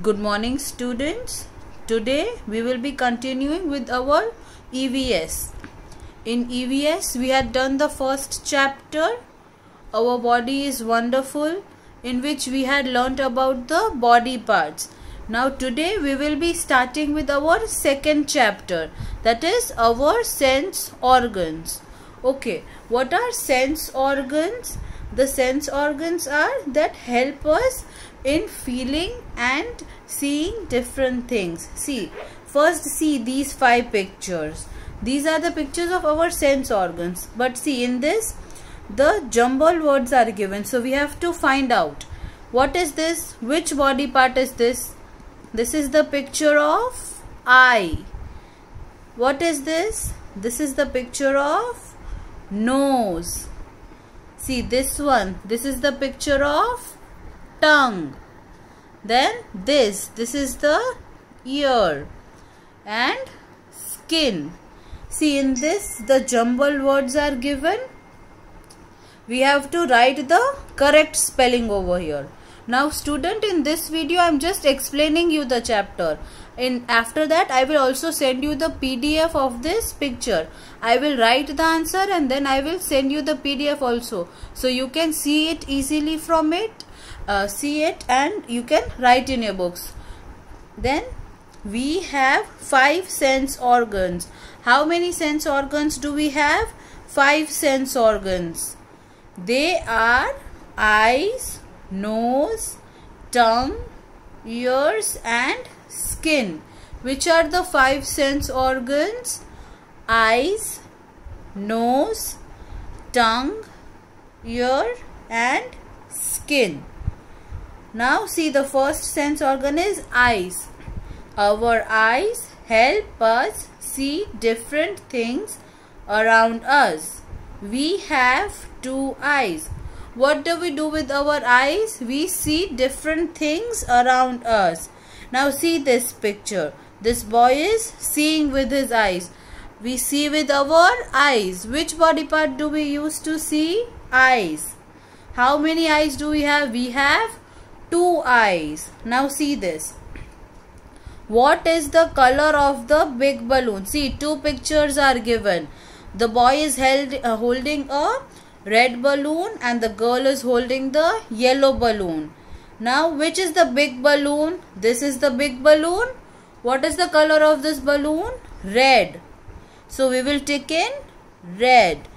Good morning students. Today we will be continuing with our EVS. In EVS we had done the first chapter Our body is wonderful in which we had learnt about the body parts. Now today we will be starting with our second chapter that is our sense organs. Okay, what are sense organs? The sense organs are that help us in feeling and seeing different things. See, first see these five pictures. These are the pictures of our sense organs. But see in this, the jumble words are given. So we have to find out. What is this? Which body part is this? This is the picture of eye. What is this? This is the picture of nose. See this one. This is the picture of tongue. Then this. This is the ear. And skin. See in this the jumble words are given. We have to write the correct spelling over here. Now student in this video I am just explaining you the chapter. In after that I will also send you the PDF of this picture. I will write the answer and then I will send you the PDF also. So you can see it easily from it. Uh, see it and you can write in your books. Then we have five sense organs. How many sense organs do we have? Five sense organs. They are eyes, nose, tongue, ears and skin. Which are the five sense organs? Eyes, nose, tongue, ear and skin. Now see the first sense organ is eyes. Our eyes help us see different things around us. We have two eyes. What do we do with our eyes? We see different things around us. Now see this picture. This boy is seeing with his eyes. We see with our eyes. Which body part do we use to see? Eyes. How many eyes do we have? We have two eyes. Now see this. What is the color of the big balloon? See two pictures are given. The boy is held, uh, holding a red balloon and the girl is holding the yellow balloon. Now which is the big balloon? This is the big balloon. What is the color of this balloon? Red. So we will take in red.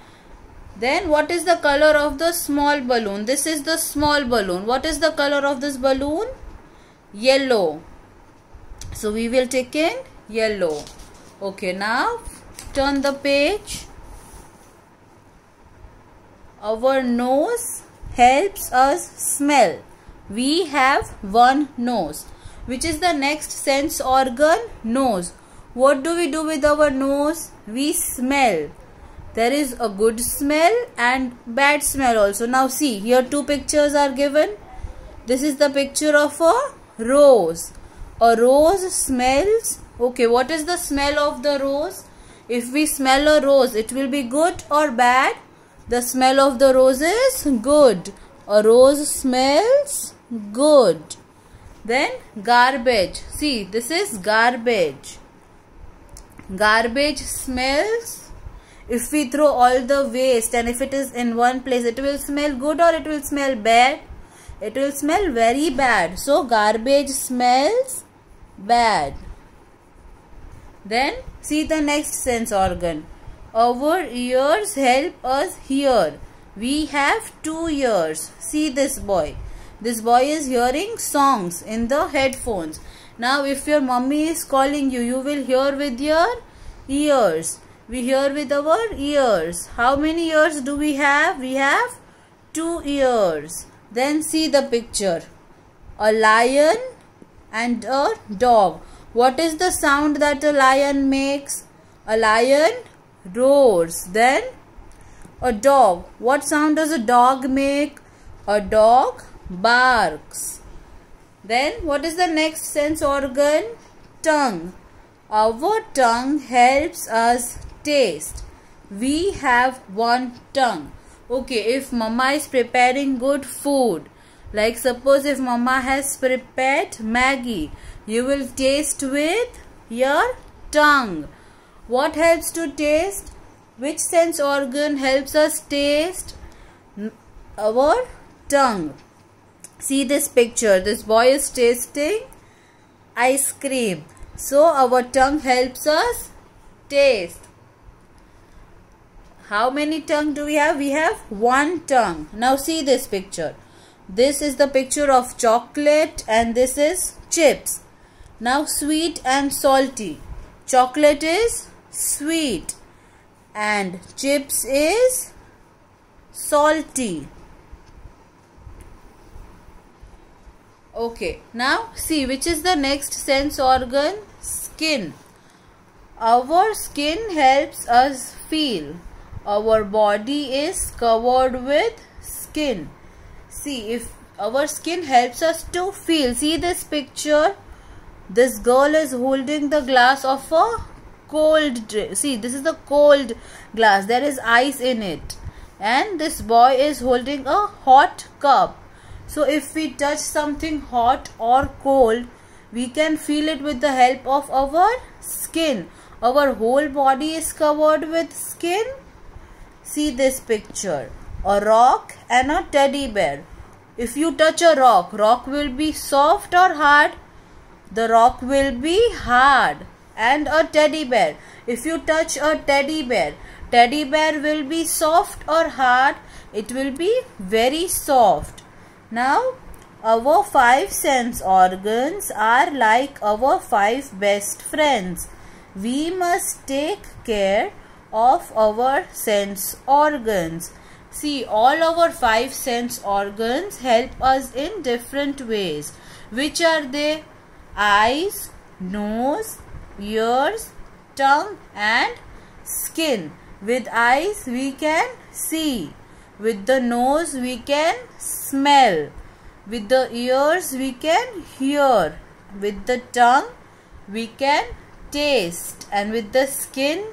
Then what is the color of the small balloon? This is the small balloon. What is the color of this balloon? Yellow. So we will take in yellow. Okay now turn the page our nose helps us smell. We have one nose. Which is the next sense organ? Nose. What do we do with our nose? We smell. There is a good smell and bad smell also. Now see, here two pictures are given. This is the picture of a rose. A rose smells. Okay, what is the smell of the rose? If we smell a rose, it will be good or bad? The smell of the rose is good. A rose smells good. Then garbage. See, this is garbage. Garbage smells. If we throw all the waste and if it is in one place, it will smell good or it will smell bad? It will smell very bad. So, garbage smells bad. Then, see the next sense organ. Our ears help us hear. We have two ears. See this boy. This boy is hearing songs in the headphones. Now if your mummy is calling you, you will hear with your ears. We hear with our ears. How many ears do we have? We have two ears. Then see the picture. A lion and a dog. What is the sound that a lion makes? A lion roars. Then a dog. What sound does a dog make? A dog barks. Then what is the next sense organ? Tongue. Our tongue helps us taste. We have one tongue. Okay, if mama is preparing good food, like suppose if mama has prepared Maggi, you will taste with your tongue. What helps to taste? Which sense organ helps us taste our tongue? See this picture. This boy is tasting ice cream. So our tongue helps us taste how many tongue do we have? We have one tongue. Now see this picture. This is the picture of chocolate and this is chips. Now sweet and salty. Chocolate is sweet and chips is salty. Okay now see which is the next sense organ? Skin. Our skin helps us feel our body is covered with skin. See if our skin helps us to feel see this picture? This girl is holding the glass of a cold drink. See this is the cold glass. There is ice in it. And this boy is holding a hot cup. So if we touch something hot or cold, we can feel it with the help of our skin. Our whole body is covered with skin. See this picture. A rock and a teddy bear. If you touch a rock, rock will be soft or hard? The rock will be hard. And a teddy bear. If you touch a teddy bear, teddy bear will be soft or hard? It will be very soft. Now, our five sense organs are like our five best friends. We must take care of our sense organs. See, all our five sense organs help us in different ways. Which are they? Eyes, nose, ears, tongue and skin. With eyes we can see. With the nose we can smell. With the ears we can hear. With the tongue we can taste. And with the skin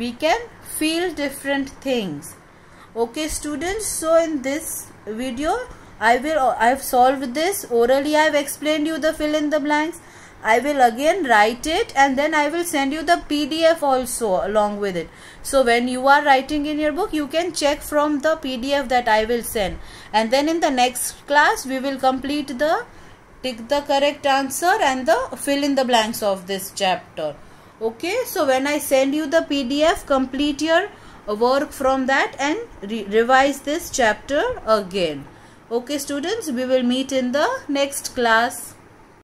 we can feel different things. Okay students, so in this video I will I have solved this orally I have explained you the fill in the blanks I will again write it and then I will send you the PDF also along with it. So when you are writing in your book, you can check from the PDF that I will send. And then in the next class, we will complete the tick the correct answer and the fill in the blanks of this chapter. Okay, so when I send you the PDF, complete your work from that and re revise this chapter again. Okay students, we will meet in the next class.